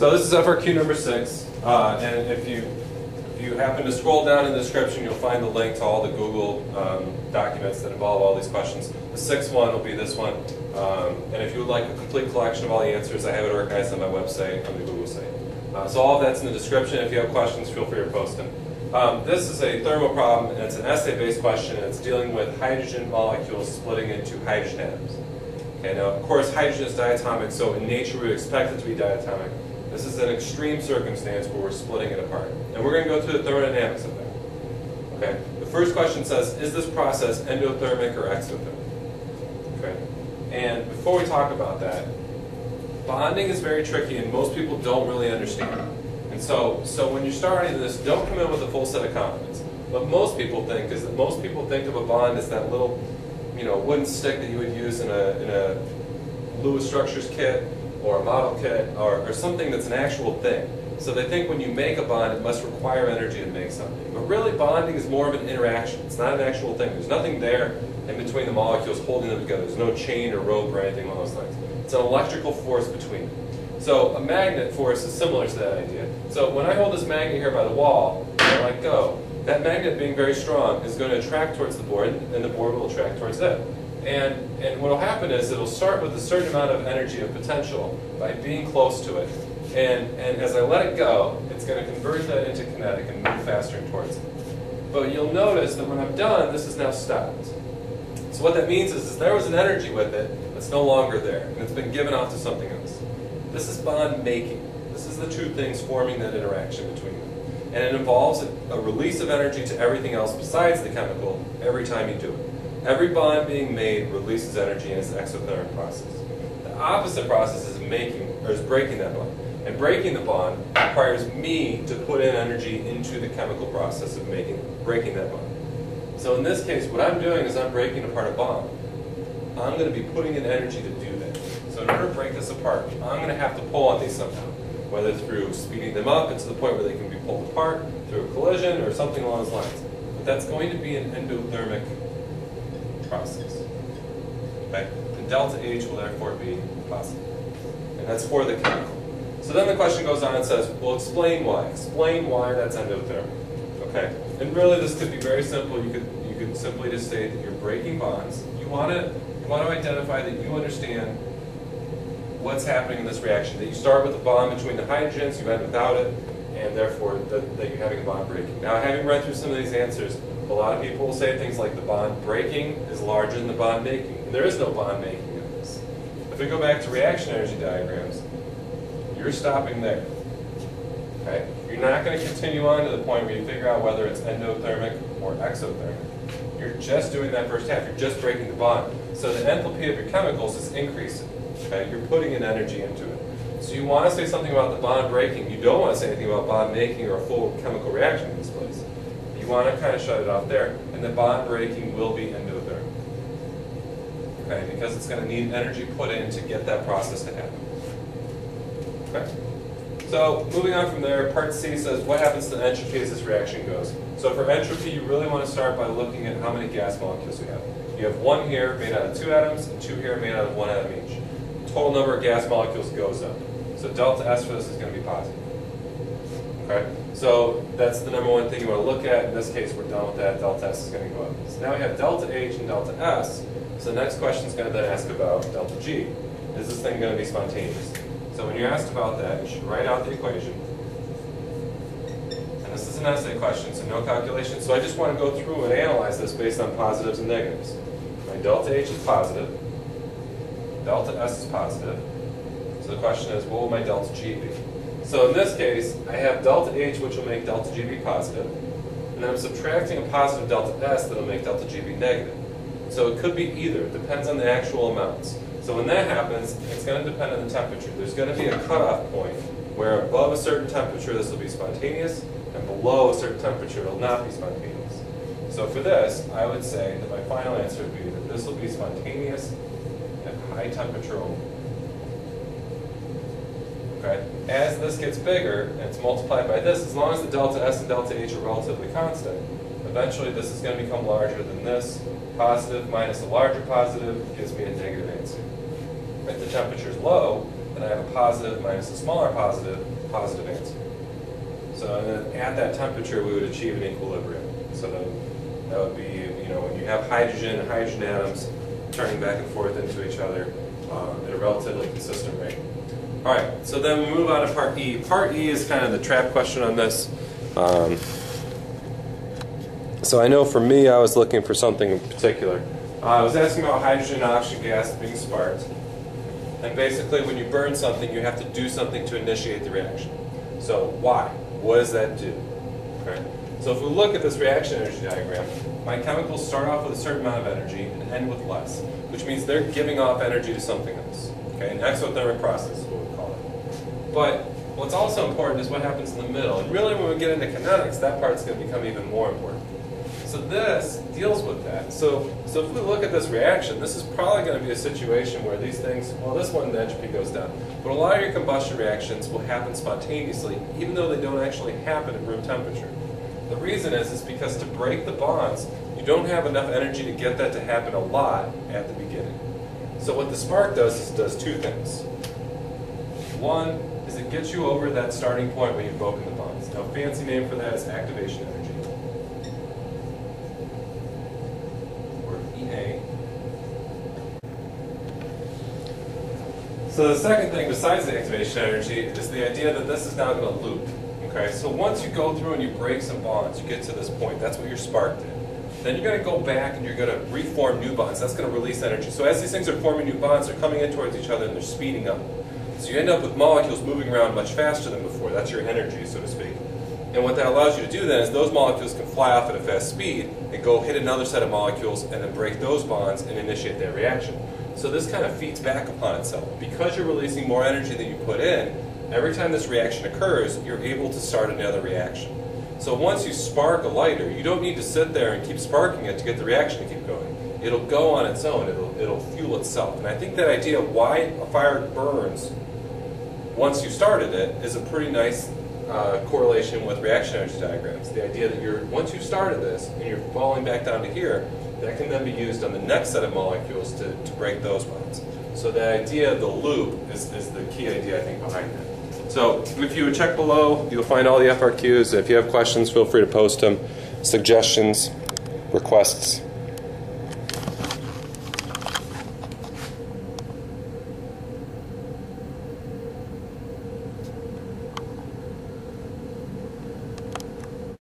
So this is FRQ number six, uh, and if you if you happen to scroll down in the description, you'll find the link to all the Google um, documents that involve all these questions. The sixth one will be this one, um, and if you would like a complete collection of all the answers, I have it organized on my website, on the Google site. Uh, so all of that's in the description. If you have questions, feel free to post them. Um, this is a thermal problem, and it's an essay-based question, and it's dealing with hydrogen molecules splitting into hydrogen atoms. Now, of course, hydrogen is diatomic, so in nature we expect it to be diatomic. This is an extreme circumstance where we're splitting it apart. And we're going to go through the thermodynamics of that. Okay, the first question says, is this process endothermic or exothermic? Okay, and before we talk about that, bonding is very tricky and most people don't really understand. It. And so, so when you're starting this, don't come in with a full set of confidence. What most people think is that most people think of a bond as that little, you know, wooden stick that you would use in a, in a Lewis Structures kit or a model kit or, or something that's an actual thing. So they think when you make a bond, it must require energy to make something. But really, bonding is more of an interaction. It's not an actual thing. There's nothing there in between the molecules holding them together. There's no chain or rope or anything along those lines. It's an electrical force between them. So a magnet force is similar to that idea. So when I hold this magnet here by the wall, and I let go, that magnet being very strong is going to attract towards the board, and the board will attract towards it. And, and what will happen is it'll start with a certain amount of energy of potential by being close to it. And, and as I let it go, it's going to convert that into kinetic and move faster towards it. But you'll notice that when I'm done, this is now stopped. So what that means is, is there was an energy with it that's no longer there, and it's been given off to something else. This is bond making. This is the two things forming that interaction between them. And it involves a, a release of energy to everything else besides the chemical every time you do it. Every bond being made releases energy in its exothermic process. The opposite process is making, or is breaking that bond. And breaking the bond requires me to put in energy into the chemical process of making, breaking that bond. So in this case, what I'm doing is I'm breaking apart a bond. I'm going to be putting in energy to do that. So in order to break this apart, I'm going to have to pull on these somehow, whether it's through speeding them up to the point where they can be pulled apart, through a collision, or something along those lines. But that's going to be an endothermic process. Okay? And delta H will therefore be positive. And that's for the chemical. So then the question goes on and says, well, explain why. Explain why that's endothermic. Okay? And really this could be very simple. You could you could simply just say that you're breaking bonds. You want to you want to identify that you understand what's happening in this reaction. That you start with a bond between the hydrogens, you end without it, and therefore that, that you're having a bond breaking. Now, having read through some of these answers, a lot of people will say things like the bond breaking is larger than the bond making. And there is no bond making in this. If we go back to reaction energy diagrams, you're stopping there. Okay? You're not going to continue on to the point where you figure out whether it's endothermic or exothermic. You're just doing that first half. You're just breaking the bond. So the enthalpy of your chemicals is increasing. Okay? You're putting an energy into it. So you want to say something about the bond breaking. You don't want to say anything about bond making or a full chemical reaction in this place. Want to kind of shut it off there. And the bond breaking will be endothermic. Okay? Because it's going to need energy put in to get that process to happen. Okay. So moving on from there, part C says what happens to the entropy as this reaction goes. So for entropy, you really want to start by looking at how many gas molecules you have. You have one here made out of two atoms, and two here made out of one atom each. Total number of gas molecules goes up. So delta S for this is going to be positive. Okay? So that's the number one thing you want to look at. In this case, we're done with that. Delta S is going to go up. So now we have delta H and delta S. So the next question is going to then ask about delta G. Is this thing going to be spontaneous? So when you're asked about that, you should write out the equation. And this is an essay question, so no calculation. So I just want to go through and analyze this based on positives and negatives. My delta H is positive. Delta S is positive. So the question is, what will my delta G be? So in this case, I have delta H, which will make delta G be positive, and then I'm subtracting a positive delta S that will make delta G be negative. So it could be either. It depends on the actual amounts. So when that happens, it's going to depend on the temperature. There's going to be a cutoff point where above a certain temperature this will be spontaneous, and below a certain temperature it will not be spontaneous. So for this, I would say that my final answer would be that this will be spontaneous at high temperature only. Okay? As this gets bigger, and it's multiplied by this, as long as the delta S and delta H are relatively constant, eventually this is going to become larger than this. Positive minus a larger positive gives me a negative answer. If the temperature is low, then I have a positive minus a smaller positive, positive answer. So at that temperature, we would achieve an equilibrium. So that, would be, you know, when you have hydrogen and hydrogen atoms turning back and forth into each other um, at a relatively consistent rate. All right, so then we move on to part E. Part E is kind of the trap question on this. Um, so I know for me, I was looking for something in particular. Uh, I was asking about hydrogen and oxygen gas being sparked. And basically, when you burn something, you have to do something to initiate the reaction. So why? What does that do? Okay. So if we look at this reaction energy diagram, my chemicals start off with a certain amount of energy and end with less, which means they're giving off energy to something else. Okay, an exothermic process is what. But what's also important is what happens in the middle. And really, when we get into kinetics, that part's going to become even more important. So this deals with that. So, so if we look at this reaction, this is probably going to be a situation where these things, well, this one, the entropy goes down. But a lot of your combustion reactions will happen spontaneously, even though they don't actually happen at room temperature. The reason is, is because to break the bonds, you don't have enough energy to get that to happen a lot at the beginning. So what the spark does is does two things. One is it gets you over that starting point where you've broken the bonds. Now, fancy name for that is activation energy. Or EA. So the second thing besides the activation energy is the idea that this is now going to loop. Okay, so once you go through and you break some bonds, you get to this point. That's what your spark did. Then you're going to go back and you're going to reform new bonds. That's going to release energy. So as these things are forming new bonds, they're coming in towards each other and they're speeding up. So you end up with molecules moving around much faster than before. That's your energy, so to speak. And what that allows you to do then is those molecules can fly off at a fast speed and go hit another set of molecules and then break those bonds and initiate that reaction. So this kind of feeds back upon itself. Because you're releasing more energy than you put in, every time this reaction occurs, you're able to start another reaction. So once you spark a lighter, you don't need to sit there and keep sparking it to get the reaction to keep going. It'll go on its own. It'll, it'll fuel itself. And I think that idea of why a fire burns once you started it is a pretty nice uh, correlation with reaction energy diagrams. The idea that you're once you've started this and you're falling back down to here, that can then be used on the next set of molecules to, to break those bonds. So the idea of the loop is, is the key idea I think behind that. So if you check below, you'll find all the FRQs. If you have questions, feel free to post them. Suggestions, requests,